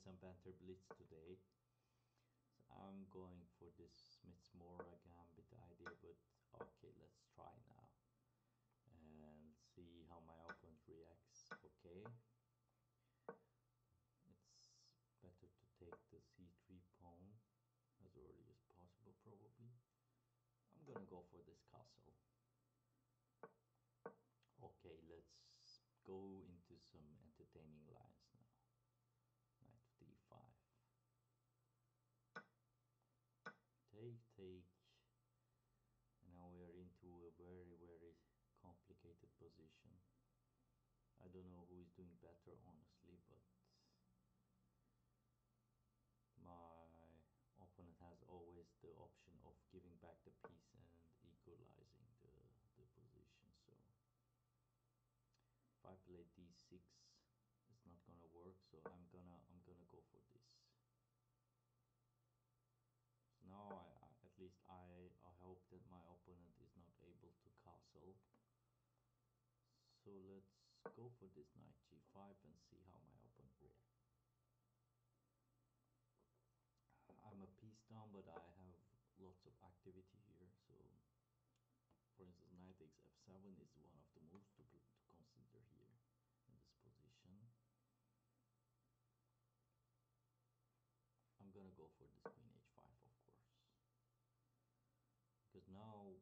some banter Blitz today. So I'm going for this Smith's Morra Gambit idea, but okay, let's try now. And see how my opponent reacts. Okay. It's better to take the c3 pawn as early as possible probably. I'm gonna go for this castle. Okay, let's go into some entertaining lines now. Knight d5. Now we are into a very, very complicated position. I don't know who is doing better honestly, but my opponent has always the option of giving back the piece and equalizing the, the position. So if I play d6 it's not gonna work. So I'm gonna I'm gonna go for this so now I, I, at least I, I hope that my opponent is not able to castle so let's go for this knight g5 and see how my opponent reacts I'm a piece down but I have lots of activity here. So for instance knight takes f7 is one of the moves to, to consider here in this position I'm gonna go for this queen h5 of course because now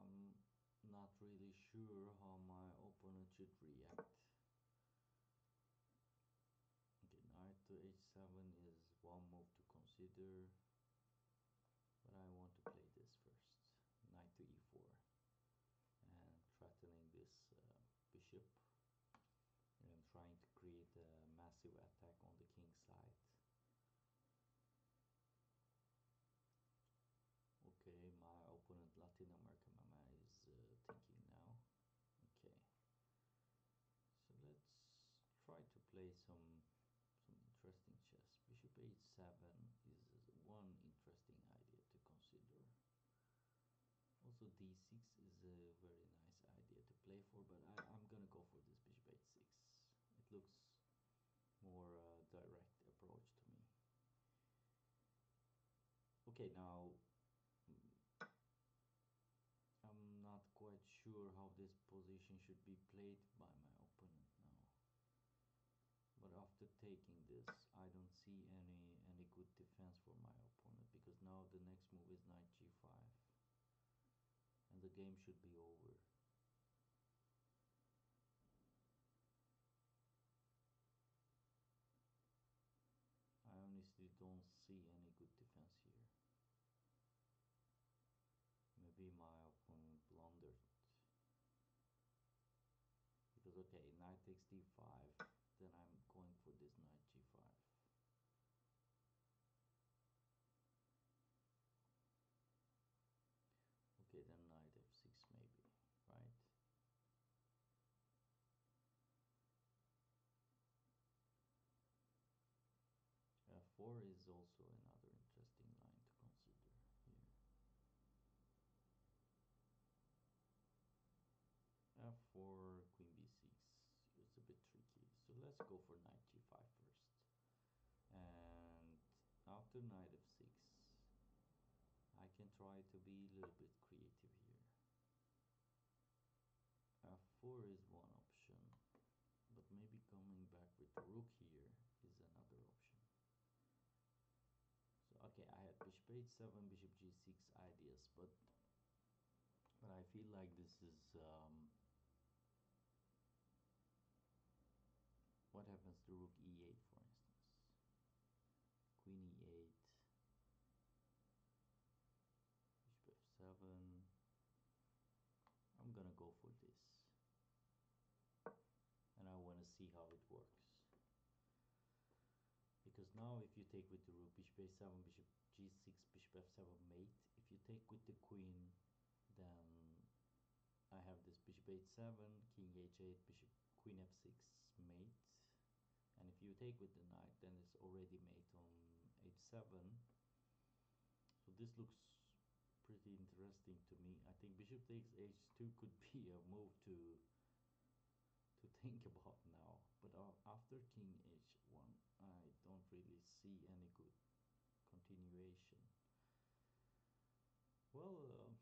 I'm not sure how my opponent should react. Okay, knight to h7 is one move to consider, but I want to play this first. Knight to e4 and threatening this uh, bishop. And trying to create a massive attack on the king side. Okay, my opponent Latin American Mama is uh, thinking now. Okay, so let's try to play some some interesting chess. Bishop h7 is one interesting idea to consider. Also d6 is a very nice idea to play for, but I, am gonna go for this bishop h6. It looks more uh, direct approach to me. Okay, now mm, I'm not quite sure how this position should be played by my after taking this I don't see any any good defense for my opponent because now the next move is knight g5 and the game should be over. I honestly don't see any good defense here. Maybe my opponent blundered. Because okay knight takes d5 then I'm for this knight g5 okay then knight f6 maybe right? F4 is also another interesting line to consider here f4 queen b6 it's a bit tricky. So let's go for knight g5 first. And after knight f6, I can try to be a little bit creative here. f4 is one option, but maybe coming back with rook here is another option. So okay, I had bishop h7, bishop g6 ideas, but but I feel like this is um, rook e8 for instance. Queen e8 bishop f7 I'm gonna go for this. And I want to see how it works. Because now if you take with the rook bishop a7 bishop g6 bishop f7 mate if you take with the queen then I have this bishop h7 king h8 bishop queen f6 mate and if you take with the knight then it's already mate on h7 so this looks pretty interesting to me. I think bishop takes h2 could be a move to to think about now. But after king h1 I don't really see any good continuation. Well uh,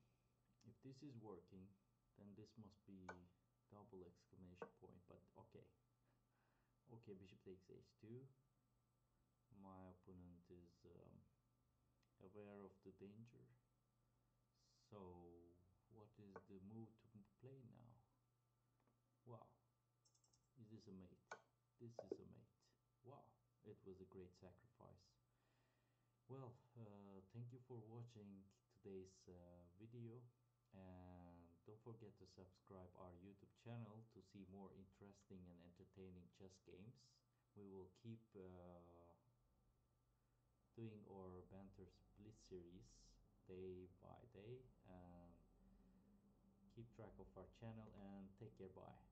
if this is working then this must be double exclamation point but okay okay bishop takes h2 my opponent is um, aware of the danger. So what is the move to play now? Wow. Is this a mate. This is a mate. Wow. It was a great sacrifice. Well uh, thank you for watching today's uh, video and don't forget to subscribe our youtube channel to see more interesting and entertaining chess games. We will keep uh, doing our banter blitz series day by day and keep track of our channel and take care bye